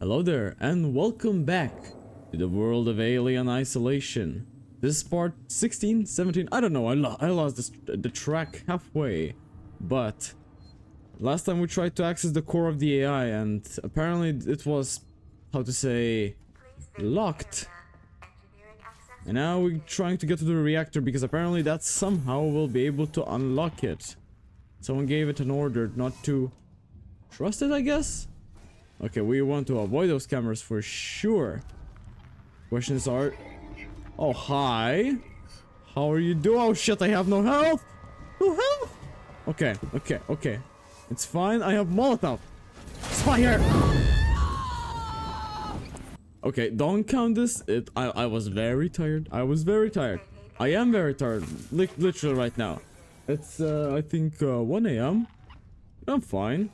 Hello there, and welcome back to the world of Alien Isolation. This is part 16, 17, I don't know, I, lo I lost the track halfway. But, last time we tried to access the core of the AI and apparently it was, how to say, locked. And now we're trying to get to the reactor because apparently that somehow will be able to unlock it. Someone gave it an order not to trust it, I guess? Okay, we want to avoid those cameras for sure. Questions are... Oh, hi. How are you doing? Oh, shit, I have no health. No health. Okay, okay, okay. It's fine. I have Molotov. Spire! Okay, don't count this. It. I, I was very tired. I was very tired. I am very tired. Li literally right now. It's, uh, I think, uh, 1 a.m. I'm fine.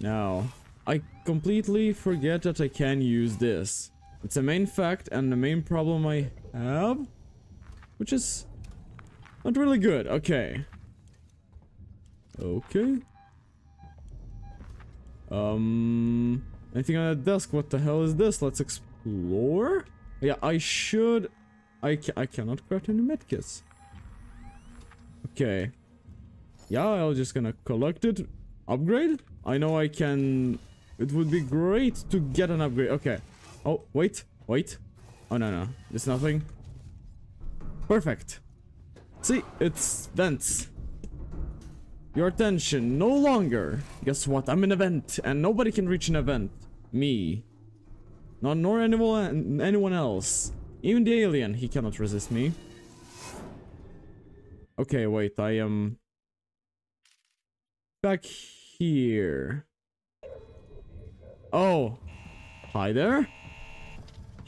Now, I completely forget that I can use this. It's a main fact and the main problem I have. Which is not really good. Okay. Okay. Um, anything on that desk? What the hell is this? Let's explore. Yeah, I should. I ca I cannot craft any medkits. Okay. Yeah, I'm just gonna collect it. Upgrade? I know I can it would be great to get an upgrade. Okay. Oh, wait. Wait. Oh, no, no. There's nothing. Perfect. See, it's vents. Your attention, no longer. Guess what? I'm an event, and nobody can reach an event. Me. Not nor anyone, anyone else. Even the alien, he cannot resist me. Okay, wait, I am... Back here. Oh. Hi there.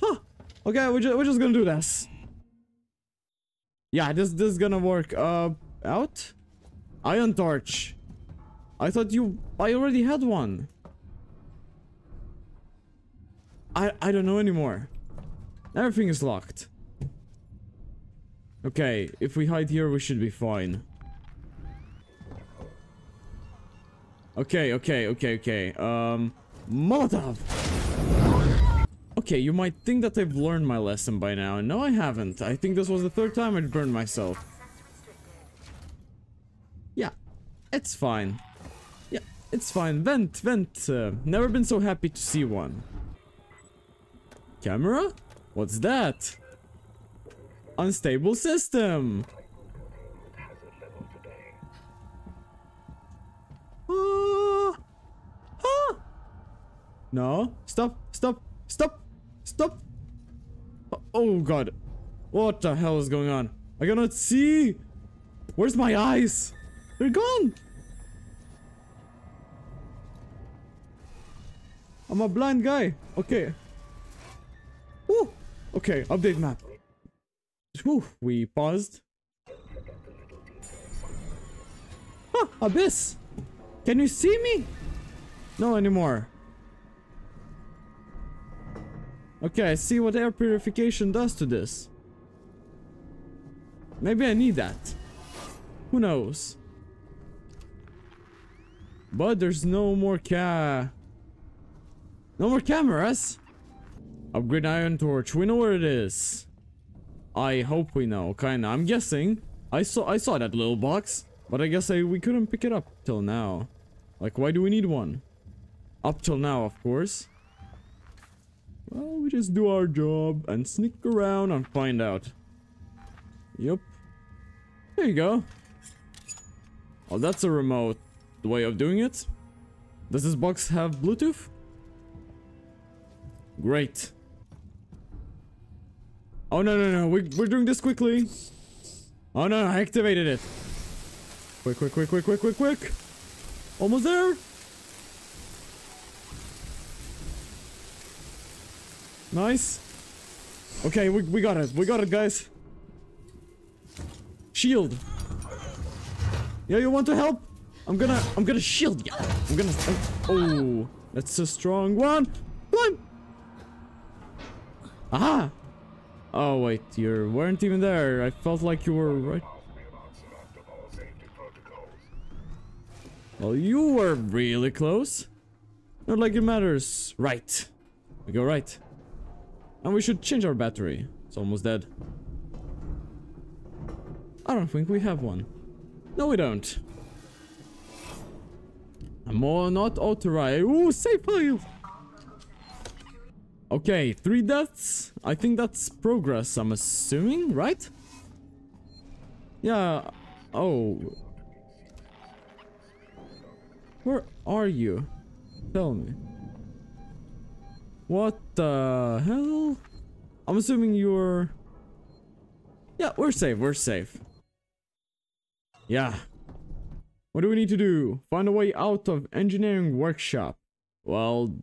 Huh. Okay, we're, ju we're just gonna do this. Yeah, this, this is gonna work. Uh, out? Ion torch. I thought you... I already had one. I, I don't know anymore. Everything is locked. Okay, if we hide here, we should be fine. Okay, okay, okay, okay. Um... Molotov! Okay, you might think that I've learned my lesson by now. And no, I haven't. I think this was the third time I'd burned myself. Yeah, it's fine. Yeah, it's fine. Vent, vent. Uh, never been so happy to see one. Camera? What's that? Unstable system. No. Stop. Stop. Stop. Stop. Oh, oh, God. What the hell is going on? I cannot see. Where's my eyes? They're gone. I'm a blind guy. Okay. Woo. Okay, update map. Whew, we paused. Huh, abyss. Can you see me? No anymore. Okay, I see what air purification does to this. Maybe I need that. Who knows? But there's no more ca... No more cameras! Upgrade ion torch. We know where it is. I hope we know. Kinda. I'm guessing. I saw I saw that little box. But I guess I, we couldn't pick it up till now. Like, why do we need one? Up till now, of course. Well, we just do our job and sneak around and find out. Yep. There you go. Oh, that's a remote way of doing it. Does this box have Bluetooth? Great. Oh, no, no, no. We, we're doing this quickly. Oh, no, I activated it. Quick, quick, quick, quick, quick, quick, quick. Almost there. Nice. Okay, we, we got it. We got it, guys. Shield. Yeah, you want to help? I'm gonna, I'm gonna shield you. I'm gonna, oh, that's a strong one. One. Aha. Oh, wait, you weren't even there. I felt like you were right. Well, you were really close. Not like it matters. Right. We go right. And we should change our battery. It's almost dead. I don't think we have one. No, we don't. I'm all not authorized. Ooh, save file! Okay, three deaths. I think that's progress, I'm assuming, right? Yeah. Oh. Where are you? Tell me. What the hell? I'm assuming you're... Yeah, we're safe, we're safe. Yeah. What do we need to do? Find a way out of engineering workshop. Well,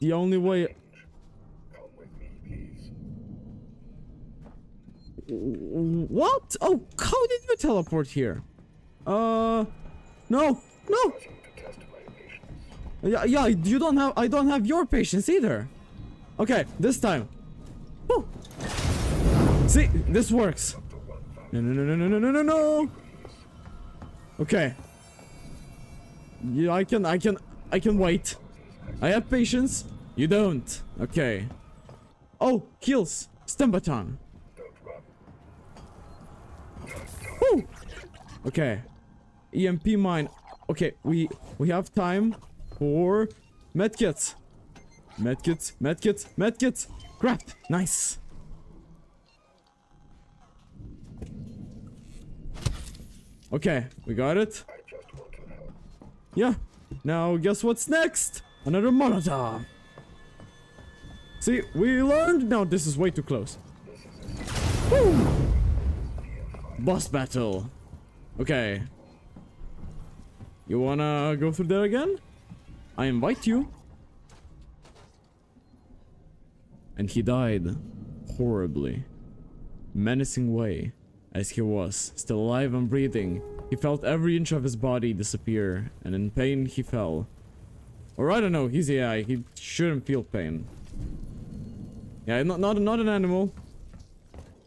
the only way... What? Oh, how did you teleport here? Uh, no, no. Yeah, yeah, you don't have, I don't have your patience either. Okay, this time. Woo. See, this works. No, no, no, no, no, no, no, no. Okay. Yeah, I can, I can, I can wait. I have patience. You don't. Okay. Oh, kills. Stun baton. Woo! Okay. EMP mine. Okay, we we have time for medkits. Medkits, medkits, medkits. Crap. Nice. Okay, we got it. Yeah. Now, guess what's next? Another Molotov. See, we learned. Now this is way too close. Woo! Boss battle. Okay. You wanna go through there again? I invite you. And he died horribly. Menacing way as he was, still alive and breathing. He felt every inch of his body disappear, and in pain he fell. Or I don't know, he's AI, he shouldn't feel pain. Yeah, not, not, not an animal.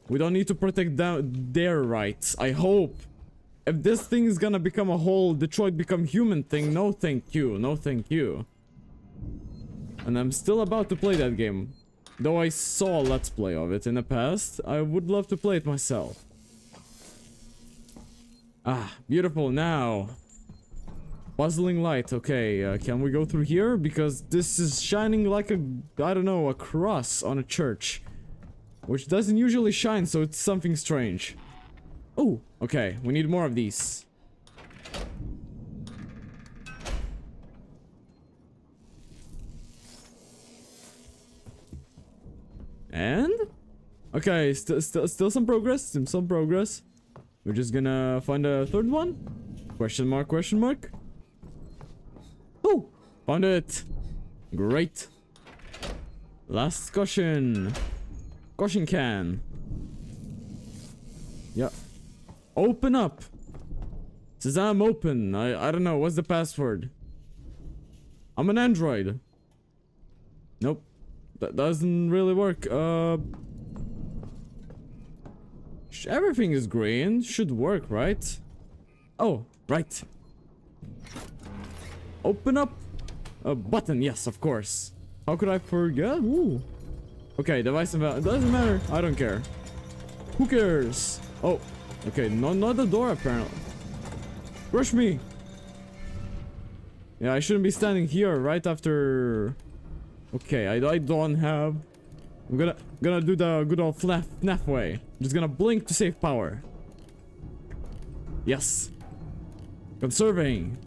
We don't need to protect them, their rights, I hope. If this thing is gonna become a whole Detroit become human thing, no thank you, no thank you. And I'm still about to play that game. Though I saw let's play of it in the past, I would love to play it myself. Ah, beautiful. Now, puzzling light. Okay, uh, can we go through here? Because this is shining like a, I don't know, a cross on a church. Which doesn't usually shine, so it's something strange. Oh, okay. We need more of these. And? Okay, still, still, still some progress. Still some progress. We're just gonna find a third one? Question mark, question mark? Oh! Found it! Great! Last caution! Caution can! Yeah. Open up! says I'm open. I, I don't know. What's the password? I'm an android. Nope. That doesn't really work. Uh... Everything is green. Should work, right? Oh, right. Open up a button. Yes, of course. How could I forget? Ooh. Okay, device It doesn't matter. I don't care. Who cares? Oh, okay. No, not the door apparently. Rush me. Yeah, I shouldn't be standing here right after. Okay, I, I don't have I'm gonna gonna do the good old FNAF, FNAF way. I'm just gonna blink to save power. Yes. Conserving.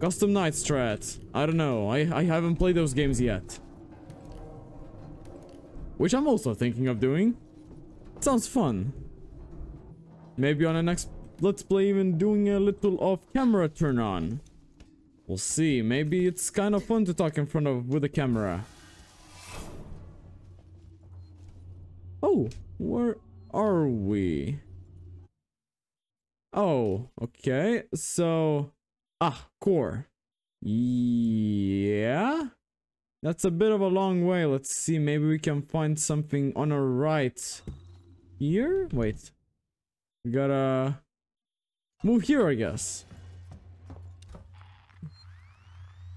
Custom night strat. I don't know. I, I haven't played those games yet. Which I'm also thinking of doing. Sounds fun. Maybe on the next Let's Play even doing a little off-camera turn on. We'll see. Maybe it's kind of fun to talk in front of with a camera. Oh, where are we? Oh, okay. So, ah, core. Yeah? That's a bit of a long way. Let's see, maybe we can find something on our right. Here? Wait. We gotta move here, I guess.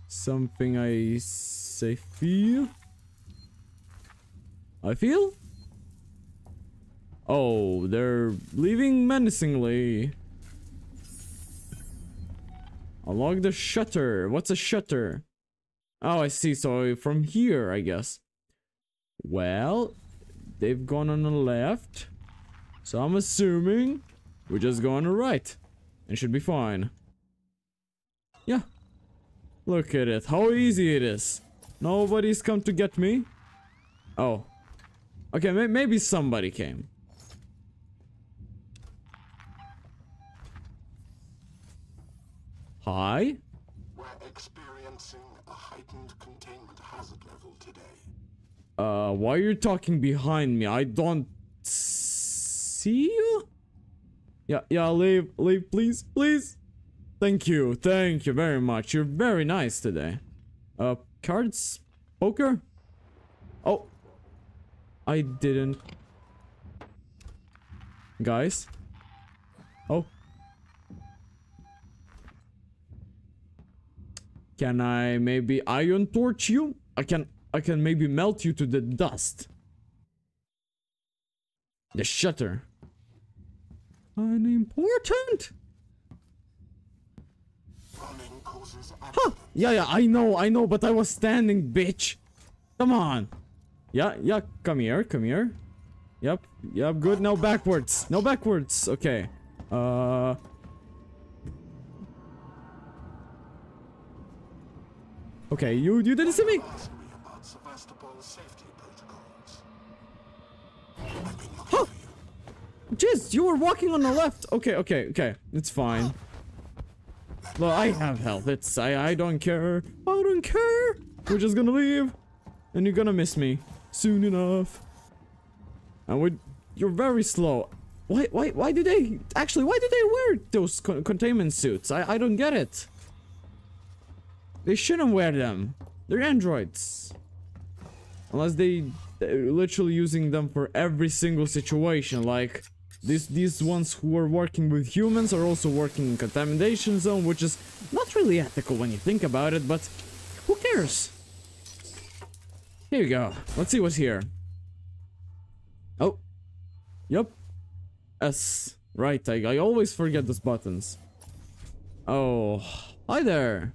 Something I say feel. I feel? Oh, they're leaving menacingly. Unlock the shutter. What's a shutter? Oh, I see. So from here, I guess. Well, they've gone on the left. So I'm assuming we're just going to right. And should be fine. Yeah. Look at it. How easy it is. Nobody's come to get me. Oh. Okay, may maybe somebody came. Hi? We're experiencing a heightened containment hazard level today. Uh, why are you talking behind me? I don't see you? Yeah, yeah, leave, leave, please, please. Thank you, thank you very much. You're very nice today. Uh, cards? Poker? Oh. I didn't. Guys? Oh. Can I maybe ion torch you? I can I can maybe melt you to the dust. The shutter. Unimportant. Huh. Yeah, yeah, I know, I know, but I was standing, bitch. Come on. Yeah, yeah, come here, come here. Yep, yep, good. Now backwards. No backwards. Okay. Uh. Okay, you you didn't see me. Ask me about Sevastopol's safety protocols. Huh. Jeez, you were walking on the left. Okay, okay, okay. It's fine. Well, I have health. It's I I don't care. I don't care. We're just gonna leave, and you're gonna miss me soon enough. And we, you're very slow. Why why why do they actually? Why do they wear those con containment suits? I I don't get it. They shouldn't wear them. They're androids. Unless they they're literally using them for every single situation, like these these ones who are working with humans are also working in contamination zone, which is not really ethical when you think about it, but who cares? Here we go. Let's see what's here. Oh. Yep. S. Right, I, I always forget those buttons. Oh. Hi there.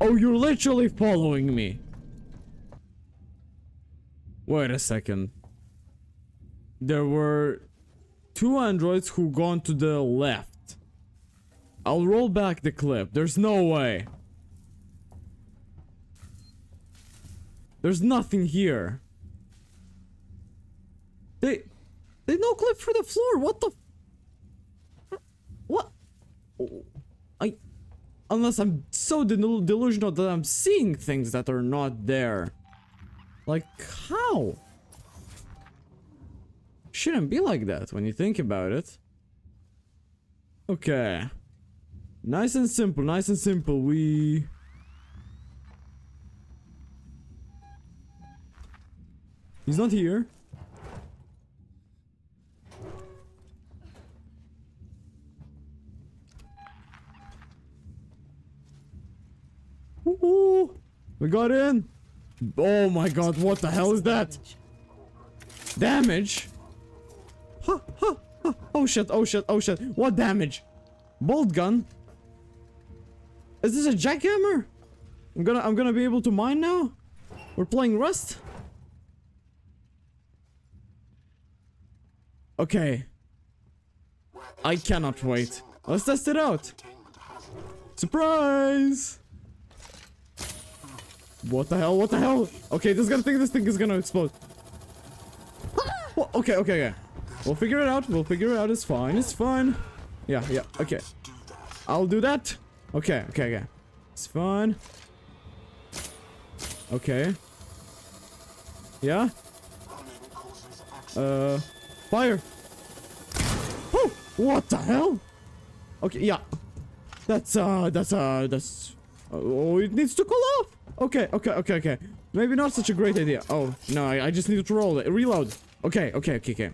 Oh, you're literally following me. Wait a second. There were two androids who gone to the left. I'll roll back the clip. There's no way. There's nothing here. They they no clip for the floor. What the What? I unless I'm so del- delusional that I'm seeing things that are not there. Like how? Shouldn't be like that when you think about it. Okay. Nice and simple, nice and simple. We He's not here. Ooh, we got in. Oh my god, what the hell is that? Damage? Oh shit, oh shit, oh shit. What damage? Bolt gun? Is this a jackhammer? I'm gonna I'm gonna be able to mine now? We're playing Rust? Okay. I cannot wait. Let's test it out. Surprise! What the hell? What the hell? Okay, this gonna think this thing is gonna explode. Okay, okay, okay. We'll figure it out. We'll figure it out. It's fine. It's fine. Yeah, yeah. Okay. I'll do that. Okay, okay, okay. It's fine. Okay. Yeah. Uh, fire. Oh, what the hell? Okay, yeah. That's uh, that's uh, that's. Oh, it needs to cool off. Okay, okay, okay, okay. Maybe not such a great idea. Oh no, I, I just need to roll it. Reload. Okay, okay, okay, okay.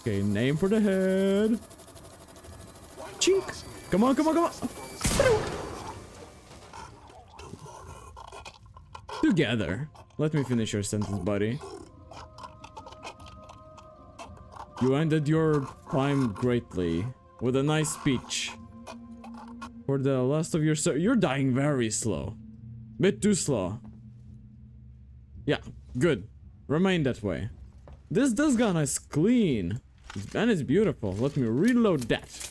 Okay, name for the head. Chink. Come on, come on, come on. Together. Let me finish your sentence, buddy. You ended your time greatly with a nice speech. For the last of your ser- You're dying very slow. Bit too slow. Yeah, good. Remain that way. This gun is clean. And is beautiful. Let me reload that.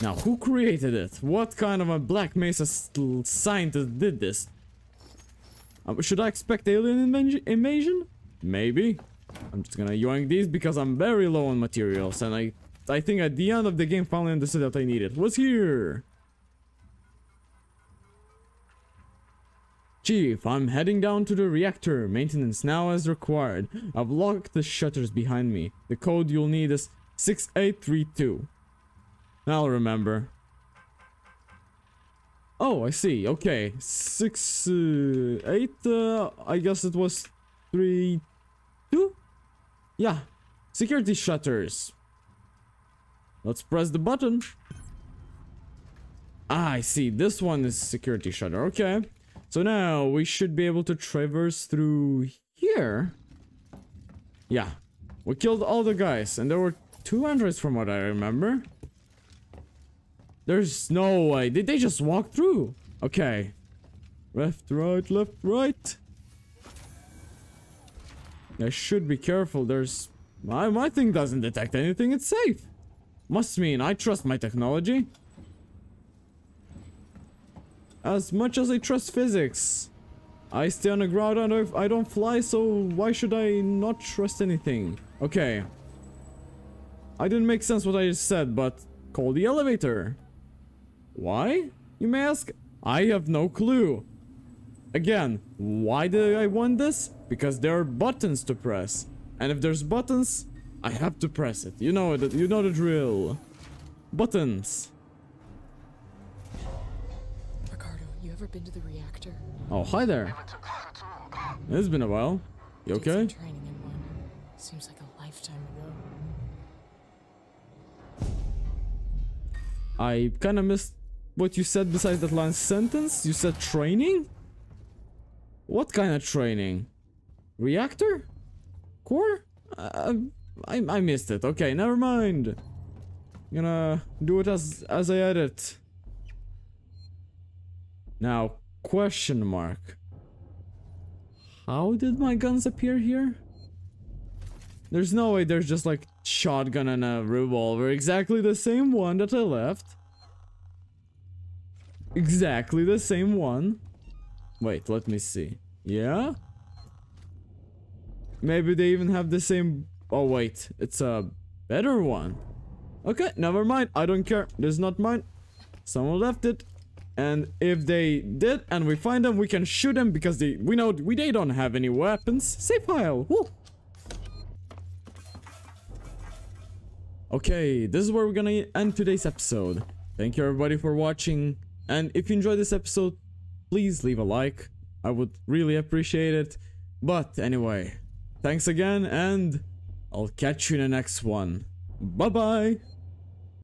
Now, who created it? What kind of a Black Mesa scientist did this? Um, should I expect alien invasion? Maybe. I'm just gonna yoink these because I'm very low on materials and I I think at the end of the game finally understood that I needed. What's here? Chief, I'm heading down to the reactor. Maintenance now as required. I've locked the shutters behind me. The code you'll need is 6832. I'll remember. Oh, I see. Okay. Six, uh, eight, uh, I guess it was three, two? Yeah. Security shutters. Let's press the button. Ah, I see. This one is security shutter. Okay. So now we should be able to traverse through here. Yeah. We killed all the guys and there were two androids from what I remember. There's no way. Did they just walk through? Okay. Left, right, left, right. I should be careful. There's... My, my thing doesn't detect anything. It's safe. Must mean I trust my technology. As much as I trust physics. I stay on the ground and I don't fly, so why should I not trust anything? Okay. I didn't make sense what I just said, but call the elevator. Why? You may ask. I have no clue. Again, why do I want this? Because there are buttons to press. And if there's buttons, I have to press it. You know it. You know the drill. Buttons. Ever been to the reactor? Oh, hi there. It's been a while. You okay? training in one. Seems like a lifetime ago. I kind of missed what you said besides that last sentence. You said training? What kind of training? Reactor? Core? Uh, I, I missed it. Okay, never mind. Gonna do it as as I edit. Now, question mark. How did my guns appear here? There's no way there's just like shotgun and a revolver. Exactly the same one that I left. Exactly the same one. Wait, let me see. Yeah? Maybe they even have the same... Oh, wait. It's a better one. Okay, never mind. I don't care. This is not mine. Someone left it. And if they did and we find them, we can shoot them because they we know we they don't have any weapons. Save file. Woo. Okay, this is where we're gonna end today's episode. Thank you everybody for watching. And if you enjoyed this episode, please leave a like. I would really appreciate it. But anyway, thanks again and I'll catch you in the next one. Bye bye.